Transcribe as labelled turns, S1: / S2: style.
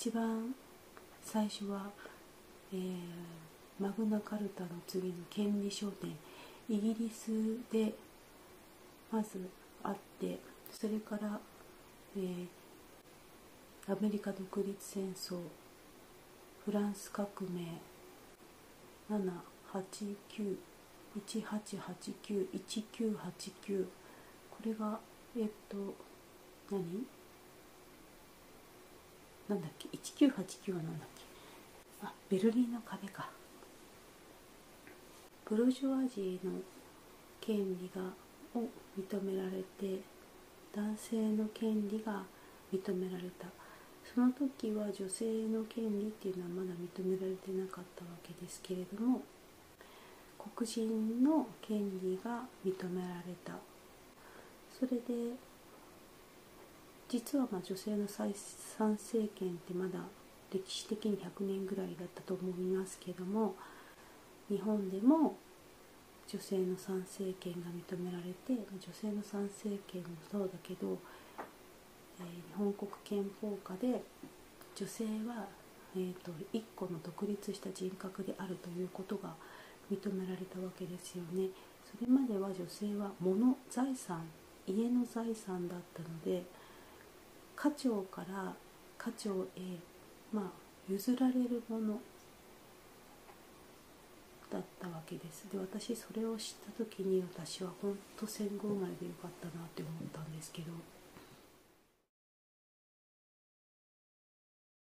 S1: 一番最初は、えー、マグナカルタの次の権利商店。イギリスでまずあってそれから、えー、アメリカ独立戦争フランス革命789 1889-1989これがえっと何？なんだっけ？1989は何だっけ？あベルリンの壁か。ブルジョワジーの権利がを認められて男性の権利が認められた。その時は女性の権利っていうのはまだ認められてなかったわけですけれども黒人の権利が認められた。それで実はま女性の参政権ってまだ歴史的に100年ぐらいだったと思いますけども日本でも女性の参政権が認められて女性の参政権もそうだけど、えー、日本国憲法下で女性は、えーと一個の独立した人格であるということが認められたわけですよね。それまでは女性は物財産家の財産だったので家長から家長へまあ譲られるものだったわけです。で私それを知った時に私は本当戦後生まれでよかったなって思ったんですけど。